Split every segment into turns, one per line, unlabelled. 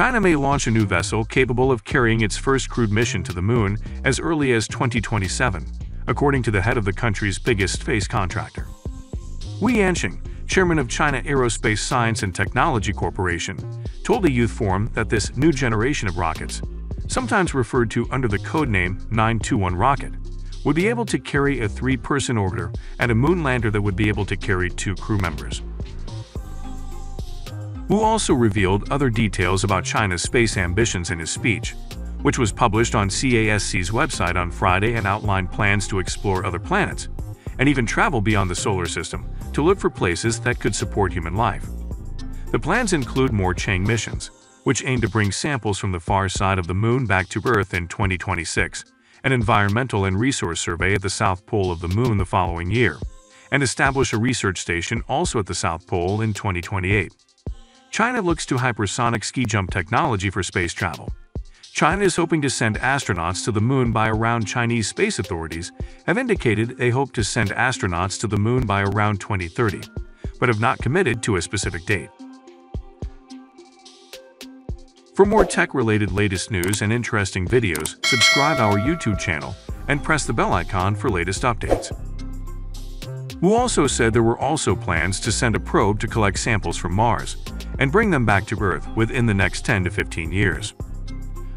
China may launch a new vessel capable of carrying its first crewed mission to the moon as early as 2027, according to the head of the country's biggest space contractor. Wu Yansheng, chairman of China Aerospace Science and Technology Corporation, told a youth forum that this new generation of rockets, sometimes referred to under the codename 921 rocket, would be able to carry a three-person orbiter and a moon lander that would be able to carry two crew members. Wu also revealed other details about China's space ambitions in his speech, which was published on CASC's website on Friday and outlined plans to explore other planets, and even travel beyond the solar system to look for places that could support human life. The plans include more Chang missions, which aim to bring samples from the far side of the Moon back to Earth in 2026, an environmental and resource survey at the South Pole of the Moon the following year, and establish a research station also at the South Pole in 2028. China looks to hypersonic ski jump technology for space travel. China is hoping to send astronauts to the moon by around Chinese space authorities have indicated they hope to send astronauts to the moon by around 2030, but have not committed to a specific date. For more tech-related latest news and interesting videos, subscribe our YouTube channel and press the bell icon for latest updates. Wu also said there were also plans to send a probe to collect samples from Mars and bring them back to Earth within the next 10 to 15 years.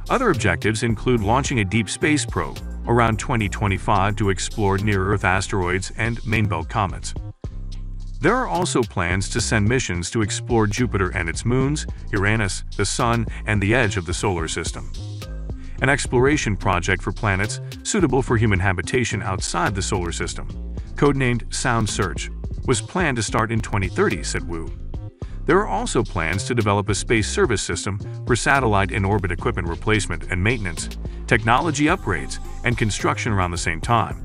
Other objectives include launching a deep space probe around 2025 to explore near-Earth asteroids and main-belt comets. There are also plans to send missions to explore Jupiter and its moons, Uranus, the Sun, and the edge of the solar system. An exploration project for planets suitable for human habitation outside the solar system, codenamed Sound Search, was planned to start in 2030, said Wu. There are also plans to develop a space service system for satellite and orbit equipment replacement and maintenance, technology upgrades, and construction around the same time.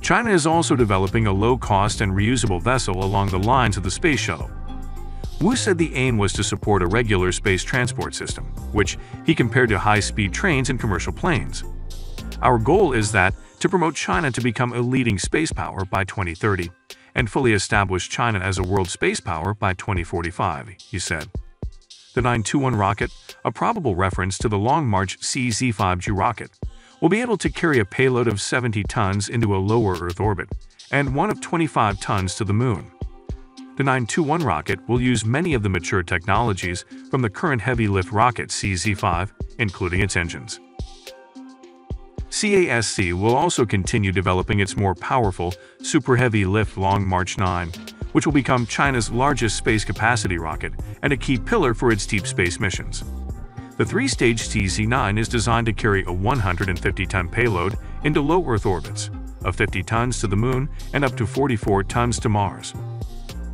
China is also developing a low-cost and reusable vessel along the lines of the space shuttle. Wu said the aim was to support a regular space transport system, which he compared to high-speed trains and commercial planes. Our goal is that to promote China to become a leading space power by 2030 and fully establish China as a world space power by 2045, he said. The 921 rocket, a probable reference to the Long March CZ-5G rocket, will be able to carry a payload of 70 tons into a lower Earth orbit and one of 25 tons to the Moon. The 921 rocket will use many of the mature technologies from the current heavy-lift rocket CZ-5, including its engines. CASC will also continue developing its more powerful, super heavy lift Long March 9, which will become China's largest space capacity rocket and a key pillar for its deep space missions. The three-stage CZ-9 is designed to carry a 150-ton payload into low Earth orbits, of 50 tons to the Moon and up to 44 tons to Mars.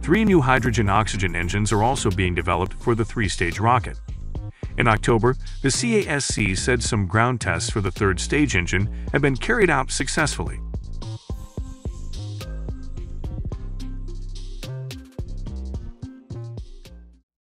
Three new hydrogen-oxygen engines are also being developed for the three-stage rocket. In October, the CASC said some ground tests for the third stage engine have been carried out successfully.